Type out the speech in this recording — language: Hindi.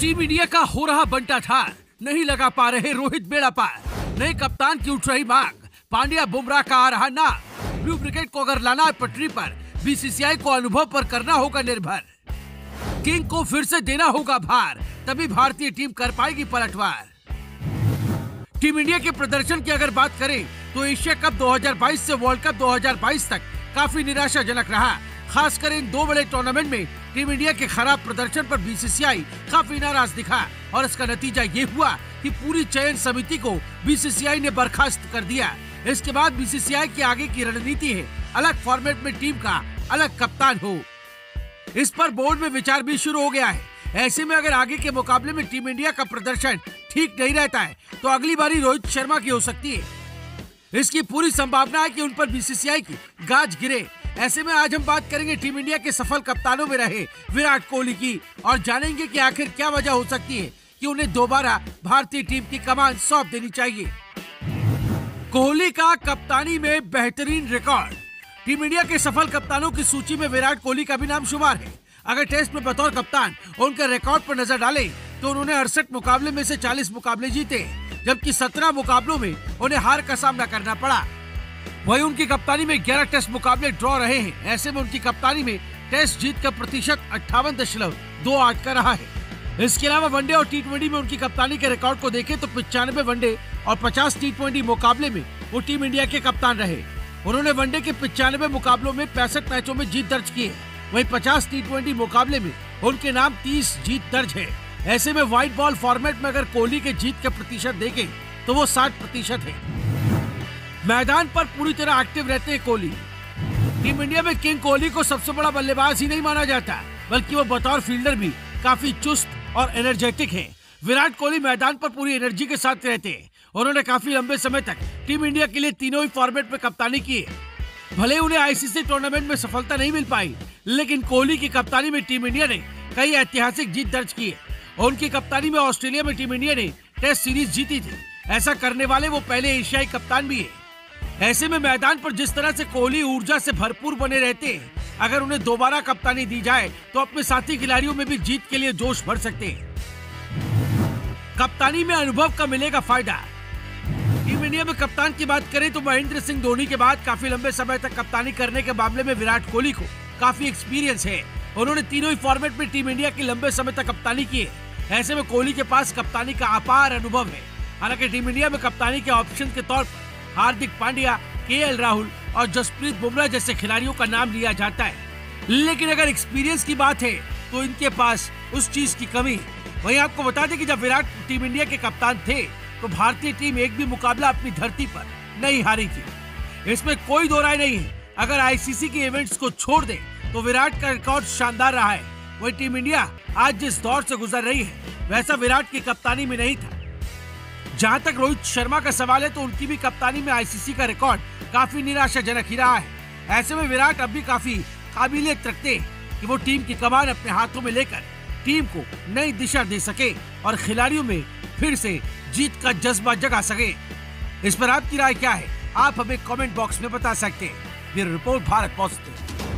टीम इंडिया का हो रहा बंटा ठार नहीं लगा पा रहे रोहित बेड़ा पार। नए कप्तान की उठ रही मांग। पांड्या बुमराह का आ रहा नाम। ब्लू ब्रिगेड को अगर लाना है पटरी पर, बीसीसीआई को अनुभव पर करना होगा निर्भर। किंग को फिर से देना होगा भार। तभी भारतीय टीम कर पाएगी पलटवार। टीम इंडिया के प्रदर्शन की अगर बात करें तो एशिया कप 2022 से वर्ल्ड कप 2022 तक काफ़ी निराशाजनक रहा। खासकर इन दो बड़े टूर्नामेंट में टीम इंडिया के खराब प्रदर्शन पर बीसीसीआई काफ़ी नाराज़ दिखा और इसका नतीजा ये हुआ कि पूरी चयन समिति को बीसीसीआई ने बर्खास्त कर दिया। इसके बाद बीसीसीआई की आगे की रणनीति है, अलग फॉर्मेट में टीम का अलग कप्तान हो। इस पर बोर्ड में विचार भी शुरू हो गया है। ऐसे में अगर आगे के मुकाबले में टीम इंडिया का प्रदर्शन ठीक नहीं रहता है तो अगली बारी रोहित शर्मा की हो सकती है। इसकी पूरी संभावना है कि उन पर बीसीसीआई की गाज गिरे। ऐसे में आज हम बात करेंगे टीम इंडिया के सफल कप्तानों में रहे विराट कोहली की और जानेंगे कि आखिर क्या वजह हो सकती है कि उन्हें दोबारा भारतीय टीम की कमान सौंप देनी चाहिए। कोहली का कप्तानी में बेहतरीन रिकॉर्ड। टीम इंडिया के सफल कप्तानों की सूची में विराट कोहली का भी नाम शुमार है। अगर टेस्ट में बतौर कप्तान उनके रिकॉर्ड पर नज़र डालें तो उन्होंने अड़सठ मुकाबले में से 40 मुकाबले जीते, जबकि 17 मुकाबलों में उन्हें हार का सामना करना पड़ा। वहीं उनकी कप्तानी में 11 टेस्ट मुकाबले ड्रॉ रहे हैं। ऐसे में उनकी कप्तानी में टेस्ट जीत का प्रतिशत अट्ठावन दशमलव दो आठ का रहा है। इसके अलावा वनडे और टी ट्वेंटी में उनकी कप्तानी के रिकॉर्ड को देखें तो पिचानवे वनडे और पचास टी ट्वेंटी मुकाबले में वो टीम इंडिया के कप्तान रहे। उन्होंने वनडे के पिचानवे मुकाबलों में पैंसठ मैचों में जीत दर्ज की है। वही पचास टी ट्वेंटी मुकाबले में उनके नाम 30 जीत दर्ज है। ऐसे में व्हाइट बॉल फॉर्मेट में अगर कोहली के जीत का प्रतिशत देखें तो वो 60 प्रतिशत है। मैदान पर पूरी तरह एक्टिव रहते हैं कोहली। टीम इंडिया में किंग कोहली को सबसे बड़ा बल्लेबाज ही नहीं माना जाता, बल्कि वो बतौर फील्डर भी काफ़ी चुस्त और एनर्जेटिक है। विराट कोहली मैदान पर पूरी एनर्जी के साथ रहते हैं उन्होंने काफ़ी लंबे समय तक टीम इंडिया के लिए तीनों ही फॉर्मेट में कप्तानी की है। भले उन्हें आईसीसी टूर्नामेंट में सफलता नहीं मिल पाई, लेकिन कोहली की कप्तानी में टीम इंडिया ने कई ऐतिहासिक जीत दर्ज की है उनकी कप्तानी में ऑस्ट्रेलिया में टीम इंडिया ने टेस्ट सीरीज़ जीती थी। ऐसा करने वाले वो पहले एशियाई कप्तान भी है। ऐसे में मैदान पर जिस तरह से कोहली ऊर्जा से भरपूर बने रहते हैं, अगर उन्हें दोबारा कप्तानी दी जाए तो अपने साथी खिलाड़ियों में भी जीत के लिए जोश भर सकते हैं। कप्तानी में अनुभव का मिलेगा फ़ायदा। टीम इंडिया में कप्तान की बात करें तो महेंद्र सिंह धोनी के बाद काफ़ी लंबे समय तक कप्तानी करने के मामले में विराट कोहली को काफ़ी एक्सपीरियंस है। उन्होंने तीनों ही फॉर्मेट में टीम इंडिया की लंबे समय तक कप्तानी की है। ऐसे में कोहली के पास कप्तानी का अपार अनुभव है। हालाँकि टीम इंडिया में कप्तानी के ऑप्शन के तौर पर हार्दिक पांड्या के राहुल और जसप्रीत बुमराह जैसे खिलाड़ियों का नाम लिया जाता है। लेकिन अगर एक्सपीरियंस की बात है तो इनके पास उस चीज़ की कमी। वहीं आपको बता दें कि जब विराट टीम इंडिया के कप्तान थे तो भारतीय टीम एक भी मुकाबला अपनी धरती पर नहीं हारी थी इसमें कोई दो राय नहीं है। अगर आईसीसी के इवेंट्स को छोड़ दें तो विराट का रिकॉर्ड शानदार रहा है। वही टीम इंडिया आज जिस दौर से गुजर रही है, वैसा विराट की कप्तानी में नहीं था। जहाँ तक रोहित शर्मा का सवाल है तो उनकी भी कप्तानी में आईसीसी का रिकॉर्ड काफ़ी निराशाजनक ही रहा है। ऐसे में विराट अब भी काफ़ी काबिलियत रखते हैं कि वो टीम की कमान अपने हाथों में लेकर टीम को नई दिशा दे सके और खिलाड़ियों में फिर से जीत का जज्बा जगा सके। इस पर आपकी राय क्या है? आप हमें कमेंट बॉक्स में बता सकते हैं। Report, Bharat positive.